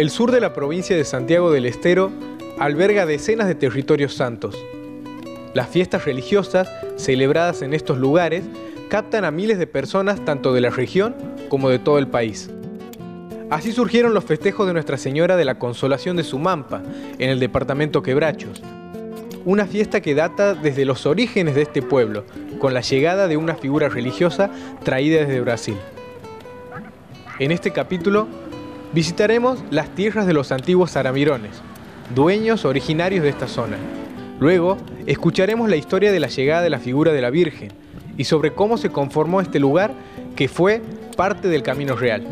El sur de la provincia de Santiago del Estero alberga decenas de territorios santos. Las fiestas religiosas celebradas en estos lugares captan a miles de personas tanto de la región como de todo el país. Así surgieron los festejos de Nuestra Señora de la Consolación de Sumampa, en el departamento Quebrachos. Una fiesta que data desde los orígenes de este pueblo, con la llegada de una figura religiosa traída desde Brasil. En este capítulo visitaremos las tierras de los antiguos aramirones, dueños originarios de esta zona. Luego, escucharemos la historia de la llegada de la figura de la Virgen y sobre cómo se conformó este lugar que fue parte del Camino Real.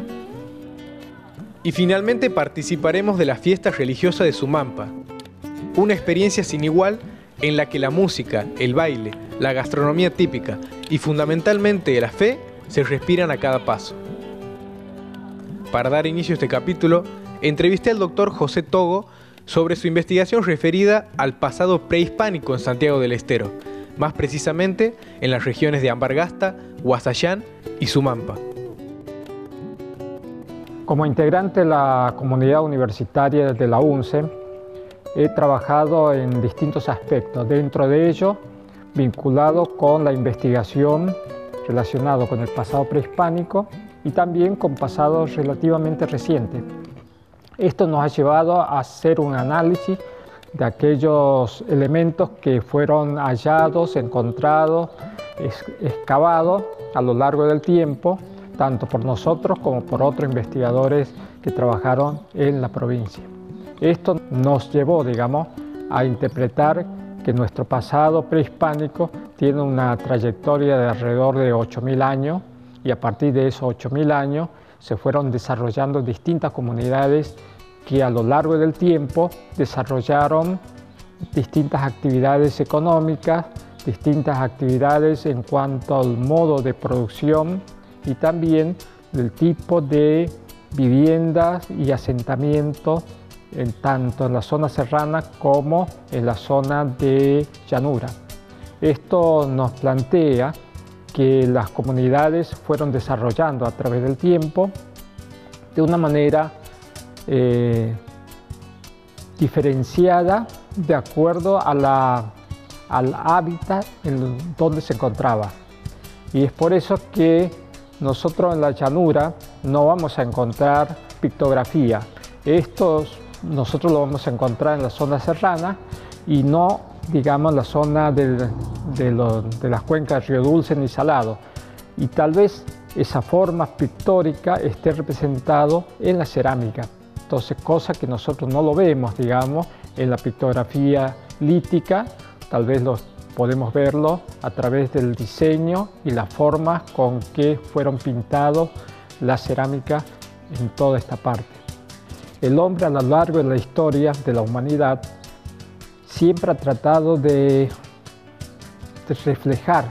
Y finalmente participaremos de la fiesta religiosa de Sumampa, una experiencia sin igual en la que la música, el baile, la gastronomía típica y fundamentalmente la fe se respiran a cada paso. Para dar inicio a este capítulo, entrevisté al doctor José Togo sobre su investigación referida al pasado prehispánico en Santiago del Estero, más precisamente en las regiones de Ambargasta, Huasayán y Sumampa. Como integrante de la comunidad universitaria de la UNCE, he trabajado en distintos aspectos, dentro de ello vinculado con la investigación relacionado con el pasado prehispánico y también con pasado relativamente reciente. Esto nos ha llevado a hacer un análisis de aquellos elementos que fueron hallados, encontrados, excavados a lo largo del tiempo tanto por nosotros como por otros investigadores que trabajaron en la provincia. Esto nos llevó, digamos, a interpretar que nuestro pasado prehispánico tiene una trayectoria de alrededor de 8.000 años y a partir de esos 8.000 años se fueron desarrollando distintas comunidades que a lo largo del tiempo desarrollaron distintas actividades económicas, distintas actividades en cuanto al modo de producción y también del tipo de viviendas y asentamientos en tanto en la zona serrana como en la zona de llanura. Esto nos plantea que las comunidades fueron desarrollando a través del tiempo de una manera eh, diferenciada de acuerdo a la, al hábitat en donde se encontraba. Y es por eso que nosotros en la llanura no vamos a encontrar pictografía. Esto nosotros lo vamos a encontrar en la zona serrana y no, digamos, la zona de, las cuencas Río Dulce ni Salado. Y tal vez esa forma pictórica esté representado en la cerámica. Entonces, cosa que nosotros no lo vemos, digamos, en la pictografía lítica, tal vez los podemos verlo a través del diseño y la forma con que fueron pintados la cerámica en toda esta parte. El hombre a lo largo de la historia de la humanidad siempre ha tratado de, reflejar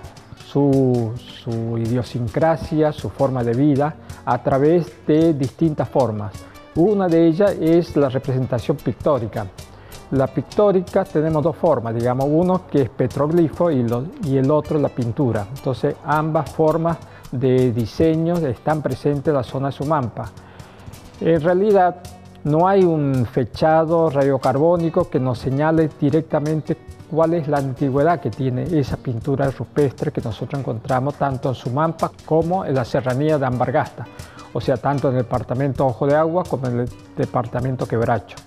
su, idiosincrasia, su forma de vida a través de distintas formas. Una de ellas es la representación pictórica. La pictórica tenemos dos formas, digamos, uno que es petroglifo y, y el otro la pintura. Entonces ambas formas de diseño están presentes en la zona de Sumampa. En realidad no hay un fechado radiocarbónico que nos señale directamente cuál es la antigüedad que tiene esa pintura rupestre que nosotros encontramos tanto en Sumampa como en la serranía de Ambargasta, o sea, tanto en el departamento Ojo de Agua como en el departamento Quebracho.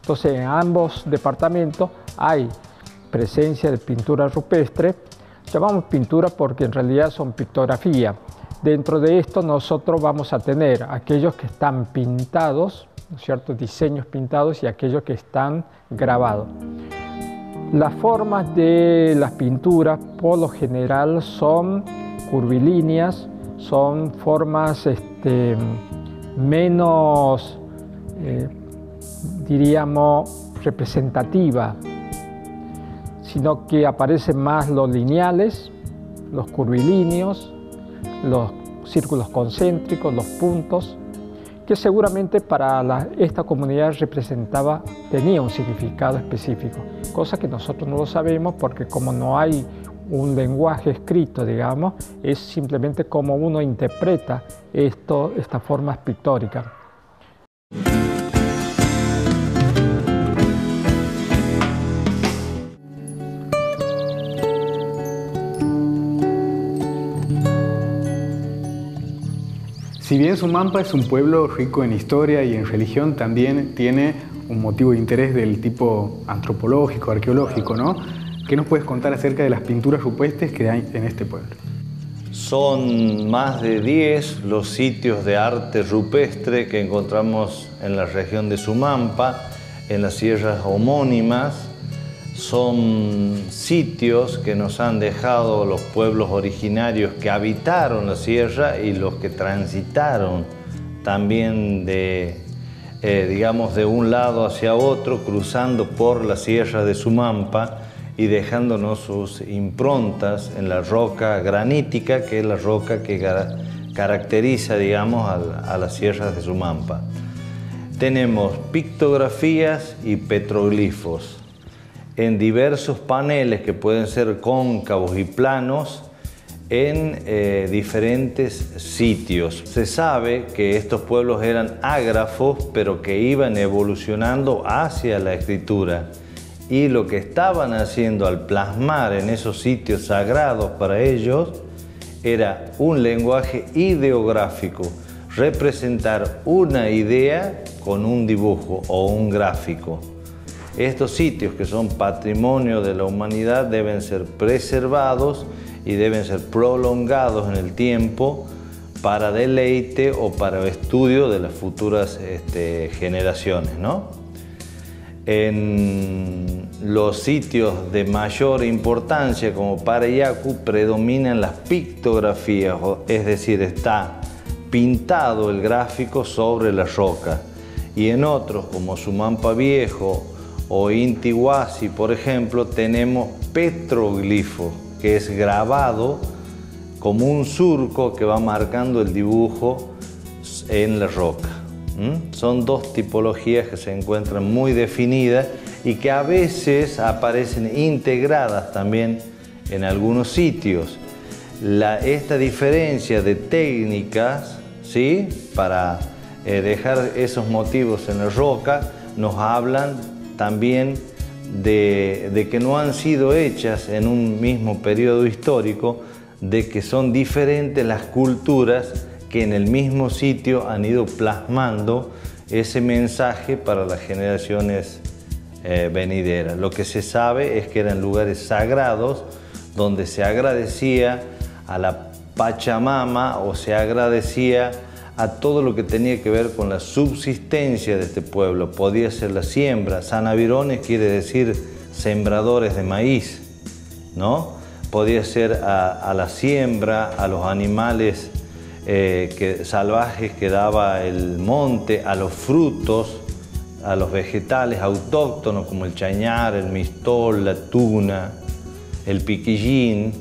Entonces, en ambos departamentos hay presencia de pintura rupestre. Llamamos pintura porque en realidad son pictografía. Dentro de esto nosotros vamos a tener aquellos que están pintados, ciertos diseños pintados y aquellos que están grabados. Las formas de las pinturas por lo general son curvilíneas, son formas este, menos eh, diríamos, representativa, sino que aparecen más los lineales, los curvilíneos, los círculos concéntricos, los puntos, que seguramente para esta comunidad representaba, tenía un significado específico, cosa que nosotros no lo sabemos porque como no hay un lenguaje escrito, digamos, es simplemente como uno interpreta esto, estas formas pictóricas. Si bien Sumampa es un pueblo rico en historia y en religión, también tiene un motivo de interés del tipo antropológico, arqueológico, ¿no? ¿Qué nos puedes contar acerca de las pinturas rupestres que hay en este pueblo? Son más de 10 los sitios de arte rupestre que encontramos en la región de Sumampa, en las sierras homónimas. Son sitios que nos han dejado los pueblos originarios que habitaron la sierra y los que transitaron también de, eh, digamos, de un lado hacia otro, cruzando por la sierra de Sumampa y dejándonos sus improntas en la roca granítica, que es la roca que caracteriza, digamos, a, las sierras de Sumampa. Tenemos pictografías y petroglifos en diversos paneles que pueden ser cóncavos y planos en eh, diferentes sitios. Se sabe que estos pueblos eran ágrafos, pero que iban evolucionando hacia la escritura y lo que estaban haciendo al plasmar en esos sitios sagrados para ellos era un lenguaje ideográfico, representar una idea con un dibujo o un gráfico. Estos sitios que son patrimonio de la humanidad deben ser preservados y deben ser prolongados en el tiempo para deleite o para estudio de las futuras este, generaciones. ¿no? En los sitios de mayor importancia como Parayacu predominan las pictografías, es decir, está pintado el gráfico sobre la roca. Y en otros como Sumampa Viejo o Intihuasi, por ejemplo, tenemos petroglifo, que es grabado como un surco que va marcando el dibujo en la roca. Son dos tipologías que se encuentran muy definidas y que a veces aparecen integradas también en algunos sitios. esta diferencia de técnicas ¿sí? para eh, dejar esos motivos en la roca nos hablan también de, que no han sido hechas en un mismo periodo histórico, de que son diferentes las culturas que en el mismo sitio han ido plasmando ese mensaje para las generaciones eh, venideras. Lo que se sabe es que eran lugares sagrados donde se agradecía a la Pachamama o se agradecía a todo lo que tenía que ver con la subsistencia de este pueblo. Podía ser la siembra. Sanavirones quiere decir sembradores de maíz, ¿no? Podía ser a la siembra, a los animales eh, que, salvajes que daba el monte, a los frutos, a los vegetales autóctonos como el chañar, el mistol, la tuna, el piquillín.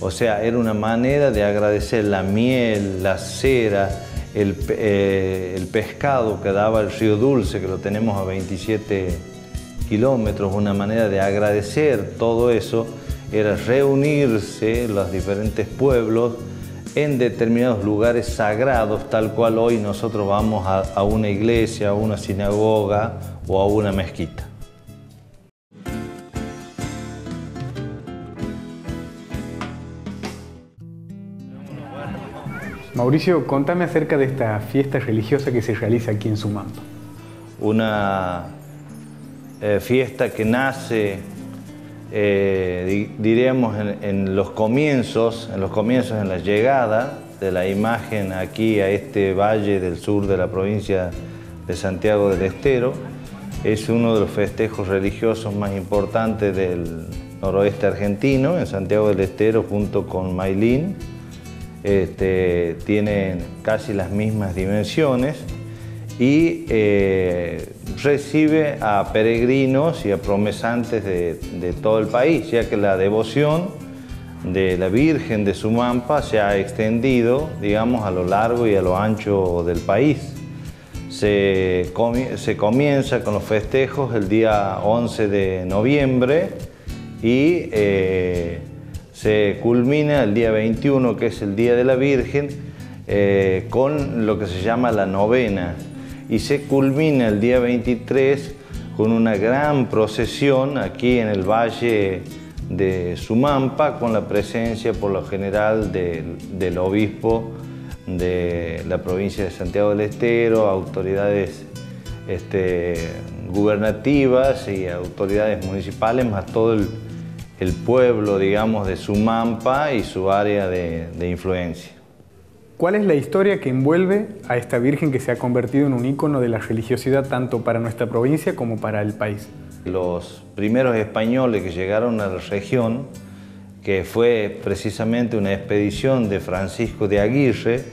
O sea, era una manera de agradecer la miel, la cera, el, eh, el pescado que daba el río Dulce, que lo tenemos a 27 kilómetros, una manera de agradecer todo eso era reunirse los diferentes pueblos en determinados lugares sagrados, tal cual hoy nosotros vamos a, una iglesia, a una sinagoga o a una mezquita. Mauricio, contame acerca de esta fiesta religiosa que se realiza aquí en Sumampa. Una eh, fiesta que nace eh, diríamos en, los comienzos, en los comienzos, en la llegada de la imagen aquí a este valle del sur de la provincia de Santiago del Estero. Es uno de los festejos religiosos más importantes del noroeste argentino, en Santiago del Estero junto con Mailín. Este, tienen casi las mismas dimensiones y eh, recibe a peregrinos y a promesantes de, todo el país, ya que la devoción de la Virgen de Sumampa se ha extendido, digamos, a lo largo y a lo ancho del país. Se, comienza con los festejos el día 11 de noviembre y eh, se culmina el día 21, que es el Día de la Virgen, eh, con lo que se llama la novena, y se culmina el día 23 con una gran procesión aquí en el valle de Sumampa con la presencia por lo general del, obispo de la provincia de Santiago del Estero, autoridades este, gubernativas y autoridades municipales, más todo el, pueblo, digamos, de Sumampa y su área de, de influencia. ¿Cuál es la historia que envuelve a esta Virgen que se ha convertido en un ícono de la religiosidad tanto para nuestra provincia como para el país? Los primeros españoles que llegaron a la región, que fue precisamente una expedición de Francisco de Aguirre,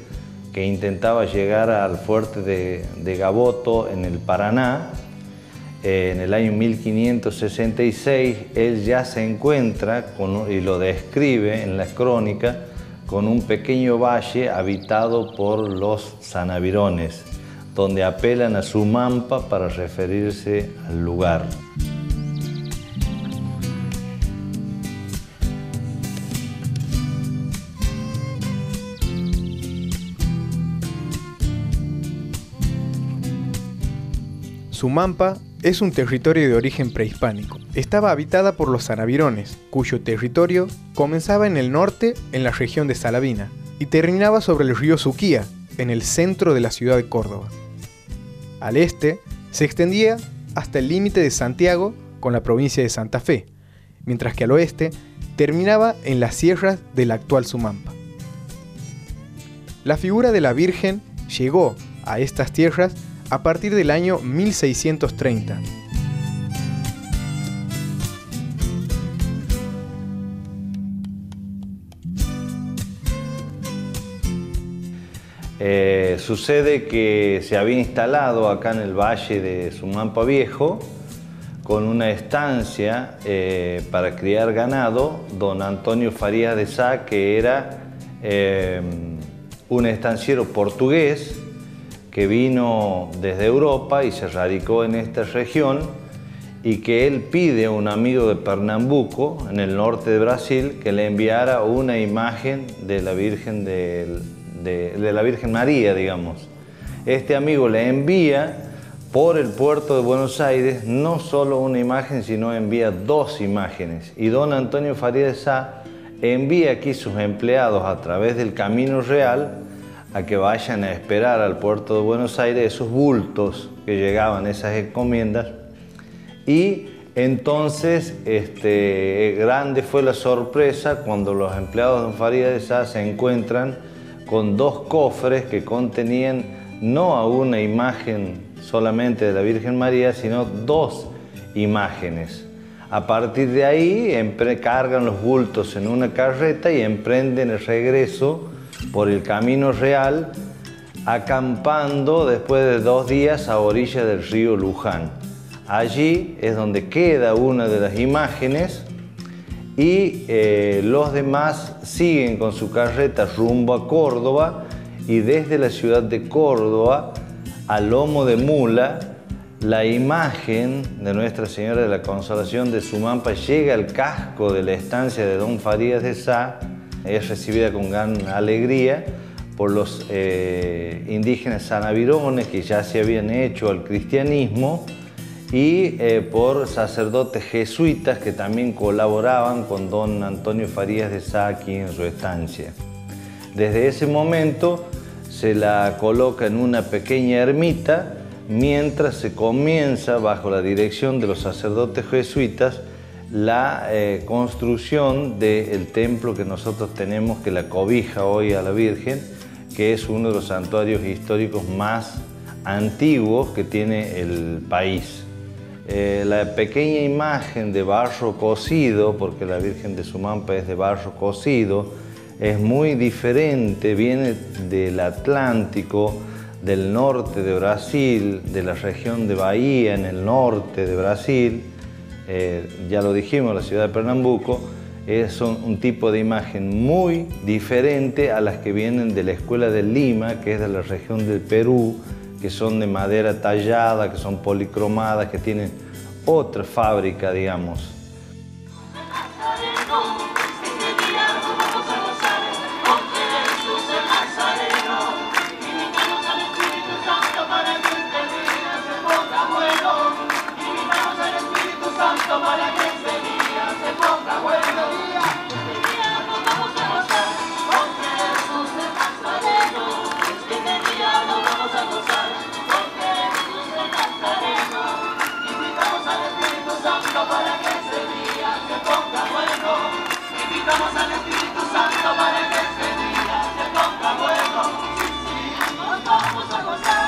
que intentaba llegar al fuerte de, Gaboto en el Paraná, en el año 1566, él ya se encuentra, y lo describe en la crónica, con un pequeño valle habitado por los sanavirones, donde apelan a su mampa para referirse al lugar. Sumampa es un territorio de origen prehispánico. Estaba habitada por los sanavirones, cuyo territorio comenzaba en el norte, en la región de Salavina, y terminaba sobre el río Suquía, en el centro de la ciudad de Córdoba. Al este, se extendía hasta el límite de Santiago con la provincia de Santa Fe, mientras que al oeste terminaba en las sierras del actual Sumampa. La figura de la Virgen llegó a estas tierras a partir del año 1630. Eh, sucede que se había instalado acá en el valle de Sumampa Viejo con una estancia eh, para criar ganado, don Antonio Farías de Sá, que era eh, un estanciero portugués que vino desde Europa y se radicó en esta región y que él pide a un amigo de Pernambuco, en el norte de Brasil, que le enviara una imagen de la Virgen, de, la Virgen María, digamos. Este amigo le envía por el puerto de Buenos Aires no solo una imagen, sino envía dos imágenes. Y don Antonio Faría Sá envía aquí sus empleados a través del Camino Real a que vayan a esperar al puerto de Buenos Aires esos bultos que llegaban, esas encomiendas. Y entonces, este, grande fue la sorpresa cuando los empleados de Faría de Sá se encuentran con dos cofres que contenían no a una imagen solamente de la Virgen María, sino dos imágenes. A partir de ahí cargan los bultos en una carreta y emprenden el regreso por el camino real, acampando después de dos días a orilla del río Luján. Allí es donde queda una de las imágenes y eh, los demás siguen con su carreta rumbo a Córdoba y desde la ciudad de Córdoba a lomo de mula la imagen de Nuestra Señora de la Consolación de Sumampa llega al casco de la estancia de Don Farías de Sá es recibida con gran alegría por los eh, indígenas sanavirones que ya se habían hecho al cristianismo y eh, por sacerdotes jesuitas que también colaboraban con don Antonio Farías de Saki en su estancia. Desde ese momento se la coloca en una pequeña ermita mientras se comienza bajo la dirección de los sacerdotes jesuitas la eh, construcción del templo que nosotros tenemos, que la cobija hoy a la Virgen, que es uno de los santuarios históricos más antiguos que tiene el país. Eh, la pequeña imagen de barro cocido, porque la Virgen de Sumampa es de barro cocido, es muy diferente, viene del Atlántico, del norte de Brasil, de la región de Bahía, en el norte de Brasil, eh, ya lo dijimos, la ciudad de Pernambuco, es un tipo de imagen muy diferente a las que vienen de la escuela de Lima, que es de la región del Perú, que son de madera tallada, que son policromadas, que tienen otra fábrica, digamos. Vamos a gozar.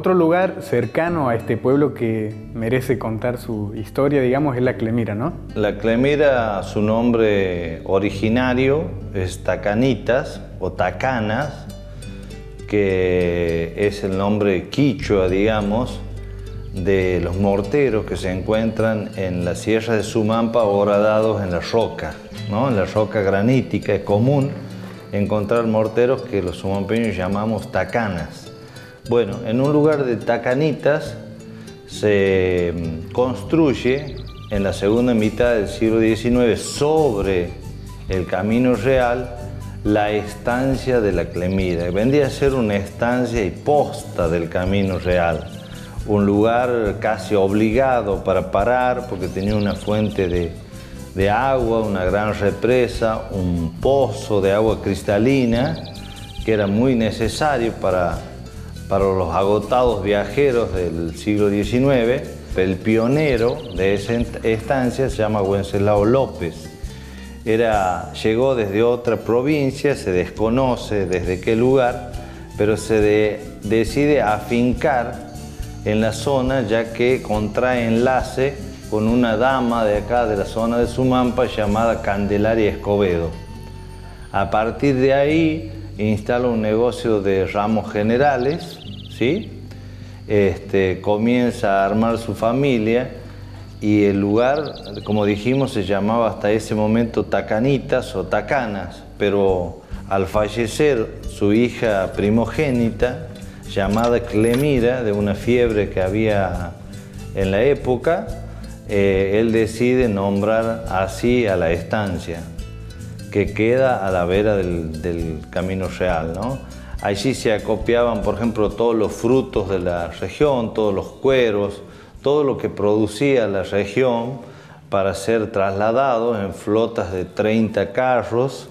Otro lugar cercano a este pueblo que merece contar su historia, digamos, es la Clemira, ¿no? La Clemira, su nombre originario es Tacanitas o Tacanas, que es el nombre quichua, digamos, de los morteros que se encuentran en la sierra de Sumampa horadados en la roca, ¿no? en la roca granítica. Es común encontrar morteros que los sumampeños llamamos tacanas. Bueno, en un lugar de Tacanitas se mm, construye en la segunda mitad del siglo XIX sobre el Camino Real la estancia de la Clemira. Vendría a ser una estancia y posta del Camino Real, un lugar casi obligado para parar porque tenía una fuente de agua, una gran represa, un pozo de agua cristalina que era muy necesario para para los agotados viajeros del siglo XIX. El pionero de esa estancia se llama Wenceslao López. Era, llegó desde otra provincia, se desconoce desde qué lugar, pero se decide afincar en la zona ya que contrae enlace con una dama de acá, de la zona de Sumampa, llamada Candelaria Escobedo. A partir de ahí instala un negocio de ramos generales este, comienza a armar su familia y el lugar, como dijimos, se llamaba hasta ese momento Tacanitas o Tacanas, pero al fallecer su hija primogénita, llamada Clemira, de una fiebre que había en la época, eh, él decide nombrar así a la estancia, que queda a la vera del, del Camino Real. ¿no? Allí se acopiaban, por ejemplo, todos los frutos de la región, todos los cueros, todo lo que producía la región para ser trasladados en flotas de 30 carros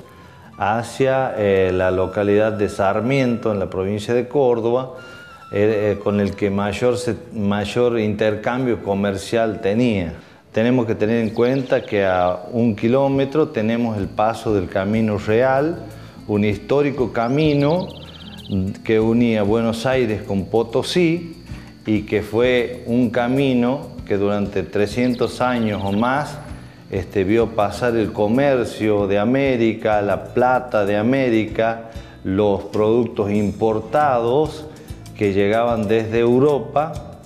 hacia eh, la localidad de Sarmiento, en la provincia de Córdoba, eh, eh, con el que mayor, mayor intercambio comercial tenía. Tenemos que tener en cuenta que a un kilómetro tenemos el paso del Camino Real, un histórico camino que unía Buenos Aires con Potosí y que fue un camino que durante 300 años o más este, vio pasar el comercio de América, la plata de América, los productos importados que llegaban desde Europa,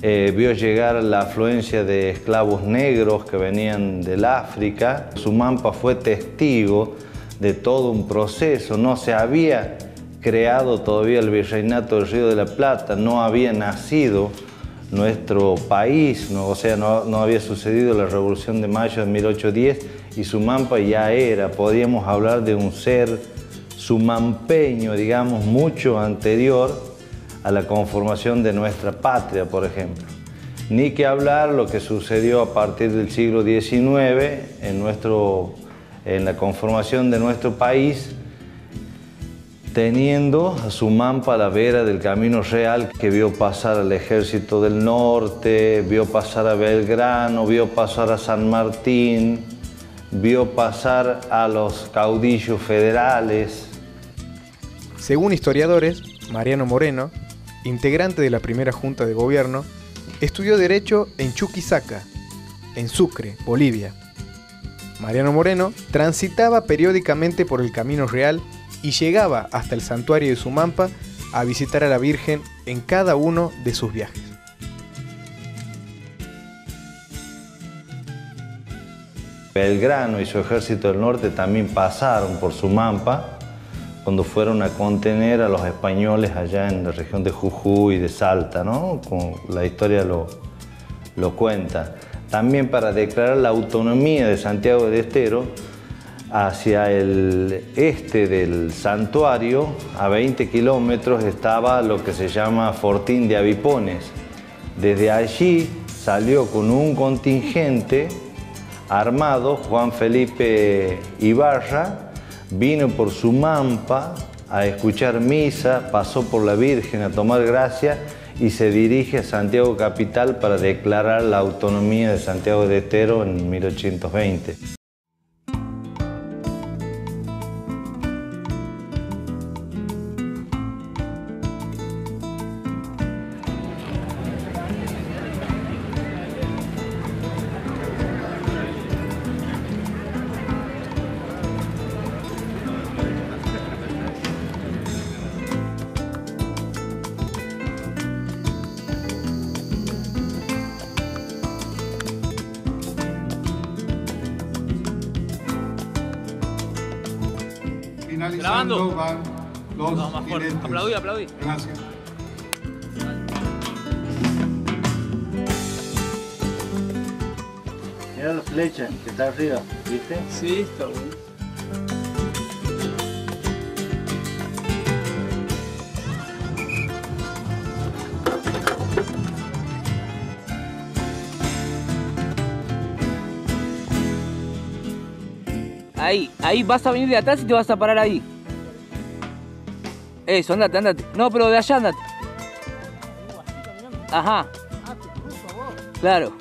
eh, vio llegar la afluencia de esclavos negros que venían del África. Sumampa fue testigo de todo un proceso, no se había creado todavía el virreinato del Río de la Plata, no había nacido nuestro país, o sea, no, no, había sucedido la Revolución de Mayo de 1810 y Sumampa ya era, podríamos hablar de un ser sumampeño, digamos, mucho anterior a la conformación de nuestra patria, por ejemplo. Ni que hablar lo que sucedió a partir del siglo XIX en, nuestro, en la conformación de nuestro país, teniendo a su mampa a la vera del camino real que vio pasar al ejército del norte, vio pasar a Belgrano, vio pasar a San Martín, vio pasar a los caudillos federales. Según historiadores, Mariano Moreno, integrante de la primera junta de gobierno, estudió Derecho en Chuquisaca, en Sucre, Bolivia. Mariano Moreno transitaba periódicamente por el Camino Real y llegaba hasta el santuario de Sumampa a visitar a la Virgen en cada uno de sus viajes. Belgrano y su ejército del norte también pasaron por Sumampa cuando fueron a contener a los españoles allá en la región de Jujuy y de Salta, ¿no? Como la historia lo, lo cuenta. También para declarar la autonomía de Santiago del Estero, hacia el este del santuario, a 20 kilómetros, estaba lo que se llama Fortín de Avipones. Desde allí salió con un contingente armado, Juan Felipe Ibarra, vino por su mampa a escuchar misa, pasó por la Virgen a tomar gracia y se dirige a Santiago Capital para declarar la autonomía de Santiago de Estero en 1820. Gracias. Mira la flecha que está arriba, ¿viste? Sí, está bueno. Ahí, ahí vas a venir de atrás y te vas a parar ahí. Eso, andate, andate. No, pero de allá andate. Ajá. Claro.